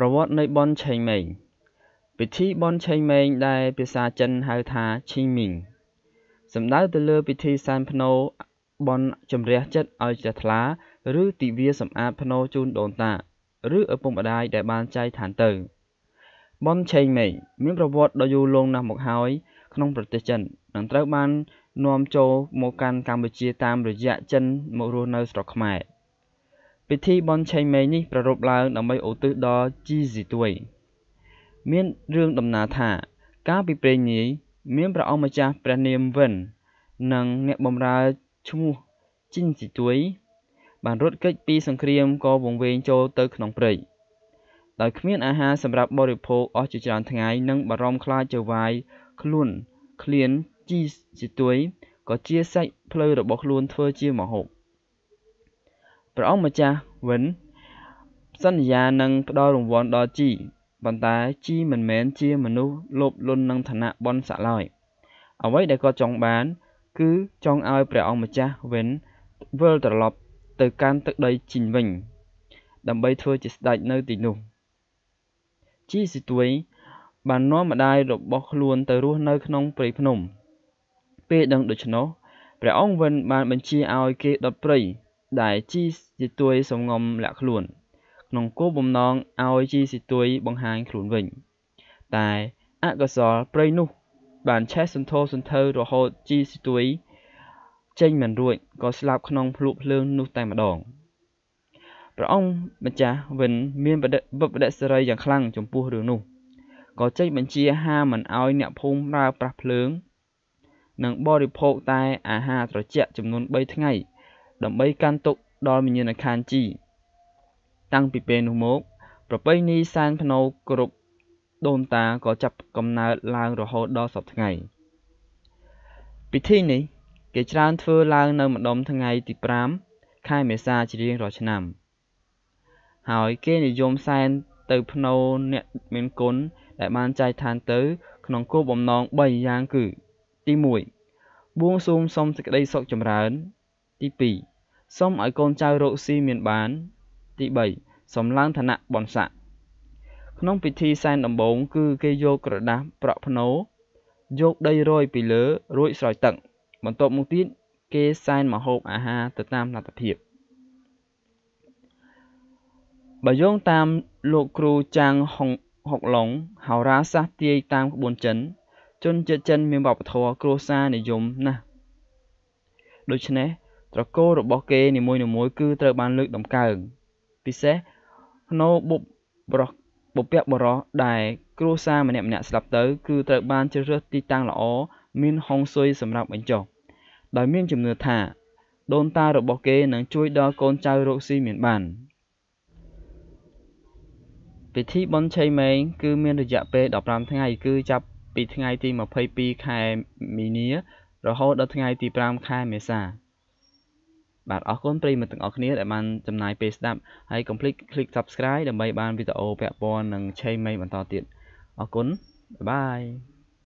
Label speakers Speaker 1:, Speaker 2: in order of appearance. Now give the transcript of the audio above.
Speaker 1: ប្រវត្តិនៃបុណ្យឆេងម៉េងពិធីបុណ្យឆេងម៉េងដែលភាសាចិនហៅថាឈីងមីងសំដៅទៅលើពិធីសែនភ្នូបុណ្យជំរះចិត្តឲ្យជ្រះថ្លា ឬទិវាសម្អាតភ្នូជូនដូនតាឬឪពុកម្ដាយដែលបានចែកឋានទៅបុណ្យឆេងម៉េងមានប្រវត្តិដ៏យូរលង់ណាស់មកហើយក្នុងប្រទេសចិននិងត្រូវបាននាំចូលមកកាន់កម្ពុជាតាមរយៈចិនមករស់នៅស្រុកខ្មែរ ពិធីបុណ្យឆេងម៉េងនេះប្រារព្ធឡើងដើម្បីឧទ្ទិសដល់ជីស៊ីទួយ មានរឿងដំណាលថា កាលពីព្រេងនាយមានព្រះអង្គម្ចាស់ព្រះនាមវិន និងអ្នកបម្រើឈ្មោះជីងស៊ីទួយ បានរត់គេចពីសង្គ្រាមក៏វង្វេងចូលទៅក្នុងព្រៃដោយគ្មានអាហារសម្រាប់បរិភោគអស់ជាច្រើនថ្ងៃនិងបារម្ភខ្លាចចៅវាយខ្លួនឃ្លានជីស៊ីទួយក៏ជាសាច់ភ្លៅរបស់ខ្លួនធ្វើជាម្ហូប ព្រះអង្គម្ចាស់វិនសន្យានឹងផ្ដល់រង្វាន់ដល់ជីប៉ុន្តែជីមិនមែនជាមនុស្សលោភលន់នឹងឋានៈបនស័ក្តិឡើយអ្វីដែលគាត់ចង់បាន គឺចង់ឲ្យព្រះអង្គម្ចាស់វិនវិលត្រឡប់ទៅកាន់ទឹកដីជីងវិញ ដើម្បីធ្វើជាស្ដេចនៅទីនោះជីស៊ីទួយបាននាំម្ដាយរបស់ខ្លួនទៅរស់នៅក្នុងព្រៃភ្នំ ពេលដឹងដូច្នោះព្រះអង្គវិនបានបញ្ជាឲ្យគេដុតព្រៃ ដែលជីស៊ីទួយសំងំលាក់ខ្លួន ក្នុងគោលបំណងឲ្យជីស៊ីទួយបង្ហាញខ្លួនវិញ តែអកុសលព្រៃនោះ បានឆេះសន្ធោសន្ធៅរហូតជីស៊ីទួយចេញមិនរួចក៏ស្លាប់ក្នុងភ្លុកភ្លើងនោះតែម្ដងព្រះអង្គម្ចាស់វិនមានបដិបដិសេរីយ៉ាងខ្លាំងចំពោះរឿងនោះក៏ចេញបញ្ជាហាមមិនឲ្យអ្នកភូមិប្រើប្រាស់ភ្លើង និងបរិភោគតែអាហារត្រជាក់ចំនួន3ថ្ងៃ ដើម្បីកាន់ទុកដល់វិញ្ញាណក្ខន្ធជីតាំងពីពេលនោះមក ប្រពៃណីសែនភ្នូគ្រប់ដូនតាក៏ចាប់កំណើតឡើងរហូតដល់សពថ្ងៃពិធីនេះ គេច្រើនធ្វើឡើងនៅម្ដុំថ្ងៃទី5ខែមេសាជារៀងរាល់ឆ្នាំ ហើយគេនិយមសែនទៅភ្នូអ្នកមានគុណដែលបានចែកឋានទៅ ក្នុងគោលបំណង3យ៉ាងគឺ ទី1បួងសួងសុំសេចក្តីសុខចម្រើន ទី2 សុំឲ្យកូនចៅរកស៊ីមានបាន ទី3សុំឡើងឋានៈបនស័កក្នុងពិធីសែនដំបូងគឺគេយកក្រដាសប្រក់ភ្នោយកដីរោយពីលើរួចស្រោចទឹក បន្ទាប់មកទៀតគេសែនម្ហូបអាហារទៅតាមលទ្ធភាពបើយោងតាមលោកគ្រូចាងហុងហុកឡុងហោរាសាស្ត្រទាយតាមក្បួនចិន ជនជាតិចិនមានវប្បធម៌គ្រួសារនិយមណាស់ដូច្នេះ ត្រកូលរបស់គេនីមួយៗគឺត្រូវបានលើកតម្កើង ពិសេសណូបុបរោះបុព្វបុរសដែលគ្រួសារម្នាក់ម្នាក់ស្លាប់ទៅ គឺត្រូវបានជ្រើសរើសទីតាំងល្អមានហុងស៊ុយសម្រាប់បញ្ចុះដោយមានជំនឿថា ដូនតារបស់គេនឹងជួយដល់កូនចៅរកស៊ីមានបានពិធីបុណ្យឆៃម៉េងគឺមានរយៈពេល15ថ្ងៃ គឺចាប់ពីថ្ងៃទី22ខែមីនារហូតដល់ថ្ងៃទី5ខែមេសា បាទអរគុណប្រិយមិត្តទាំងអស់គ្នាដែលបានចំណាយពេលស្ដាប់ហើយកុំភ្លេច click subscribe ដើម្បីបានវីដេអូពាក់ព័ន្ធនឹងឆេងម៉េងបន្តទៀតអរគុណបាយបាយ